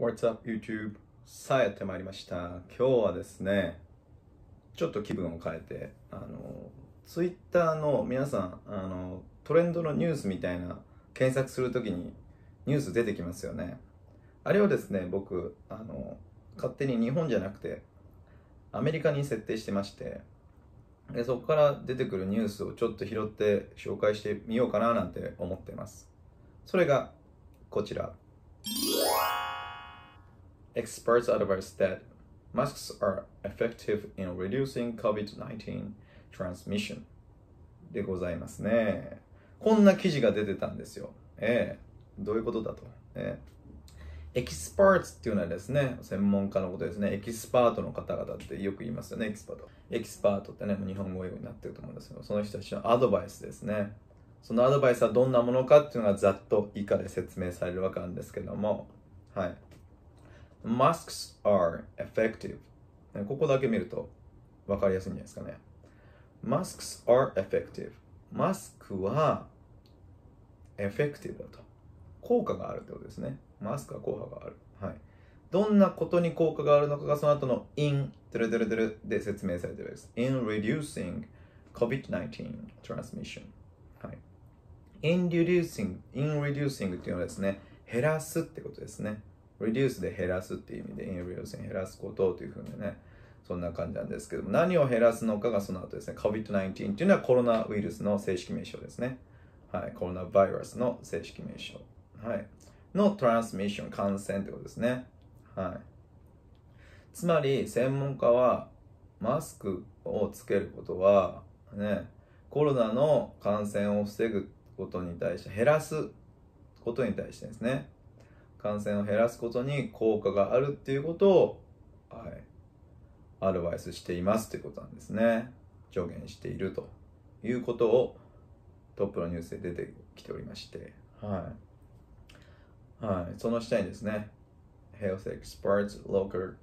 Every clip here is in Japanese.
What's up YouTube? さあやってまいりました。今日はですね、ちょっと気分を変えて、あの、Twitter の皆さん、あの、トレンドのニュースみたいな検索するときにニュース出てきますよね。あれをですね、僕、あの、勝手に日本じゃなくて、アメリカに設定してまして、でそこから出てくるニュースをちょっと拾って紹介してみようかななんて思ってます。それがこちら。Experts advise that masks are effective in reducing COVID-19 transmission でございますね。こんな記事が出てたんですよ。ええどういうことだと。ええ experts っていうのはですね、専門家のことですね。エキスパートの方々ってよく言いますよね、エキスパート。エキスパートってね、日本語用になってると思うんですけど、その人たちのアドバイスですね。そのアドバイスはどんなものかっていうのがざっと以下で説明されるわけなんですけども、はい。Masks are effective. ここだけ見ると分かりやすいんじゃないですかね。Masks are effective. マスクは effective だと。効果があるってことですね。マスクは効果がある。はい。どんなことに効果があるのかがその後の in ドルドルドルで説明されてるわけです。in reducing COVID-19 transmission。はい。in reducing, in reducing っていうのはですね、減らすってことですね。Reduce で減らすっていう意味で in reduce 減らすことというふうにね、そんな感じなんですけども、何を減らすのかがその後ですね、COVID-19 っていうのはコロナウイルスの正式名称ですね。はい。コロナバイラスの正式名称。はい。のトランスミッション、感染ってことですね。はい。つまり、専門家は、マスクをつけることは、ね、コロナの感染を防ぐことに対して、減らすことに対してですね、感染を減らすことに効果があるっていうことを、はい、アドバイスしていますということなんですね。助言しているということをトップのニュースで出てきておりまして、はい。はい、その下にですね、Health experts, local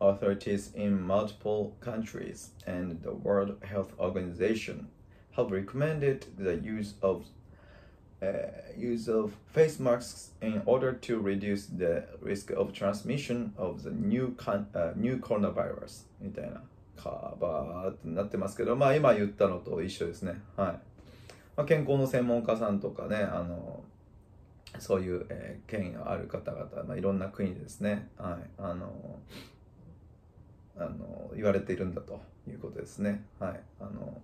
authorities in multiple countries, and the World Health Organization have recommended the use of use of face masks in order to reduce the risk of transmission of the new, uh, new coronavirus みたいなカバーってなってますけど、まあ今言ったのと一緒ですね。はい。まあ、健康の専門家さんとかね、あの、そういう、えー権威のある方々、まあ、いろんな国でですね、はい、あの、あの、言われているんだということですね。はい。あの、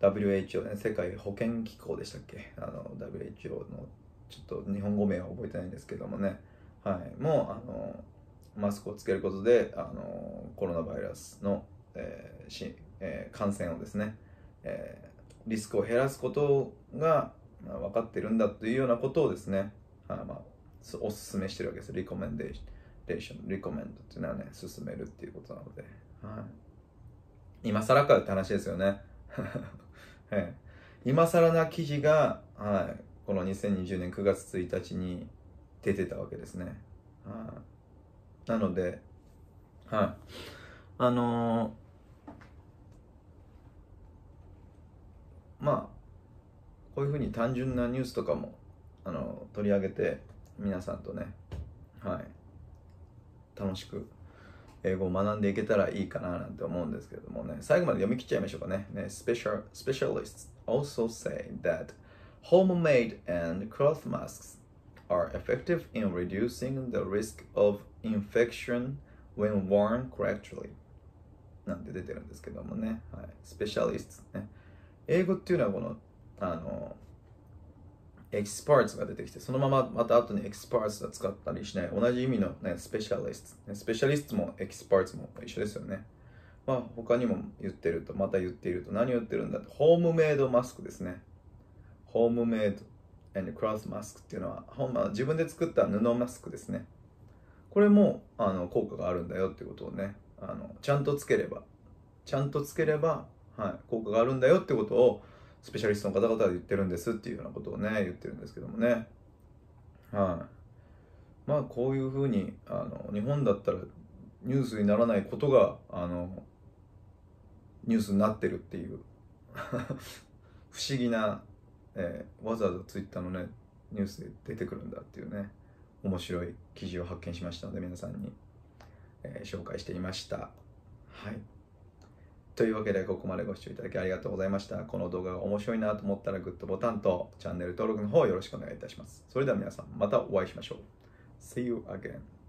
WHO ね、世界保健機構でしたっけ？あの、WHO の、ちょっと日本語名は覚えてないんですけどもね、はい。もう、あの、マスクをつけることで、あの、コロナバイラスの、えーしえー感染をですね、えーリスクを減らすことが、あ、分かってるんだというようなことをですね、あまあ、すおすすめしてるわけです。リコメンデーション、リコメンドっていうのはね、進めるっていうことなので、はい、今更かって話ですよね。はい。今更な記事が、はい、この2020年9月1日に出てたわけですね。はい、なので、はい、あのーまあこういうふうに単純なニュースとかもあの取り上げて皆さんとね、はい、楽しく英語を学んでいけたらいいかななんて思うんですけれどもね最後まで読み切っちゃいましょうかねね Special, Specialists also say that homemade and cloth masks are effective in reducing the risk of infection when worn correctly なんて出てるんですけどもね、はい、スペシャリストね英語っていうのはこのあの experts が出てきてそのまままた後に experts が使ったりしない同じ意味の、ね、 specialist、specialist も experts も一緒ですよね。まあ他にも言ってるとまた言っていると何言ってるんだと homemade mask ですね。ホームメイド and cloth マスクっていうのはほんま自分で作った布マスクですね。これもあの効果があるんだよってことをねあのちゃんとつければちゃんとつければ、はい、効果があるんだよってことをスペシャリストの方々が言ってるんですっていうようなことをね言ってるんですけどもね。はい。まあこういうふうにあの日本だったらニュースにならないことがあのニュースになってるっていう 不思議な、えーわざわざツイッターのねニュースで出てくるんだっていうね面白い記事を発見しましたので皆さんに、えー、紹介していました。はい。というわけでここまでご視聴いただきありがとうございました。この動画が面白いなと思ったらグッドボタンとチャンネル登録の方よろしくお願いいたします。それでは皆さんまたお会いしましょう。See you again.